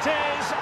it is,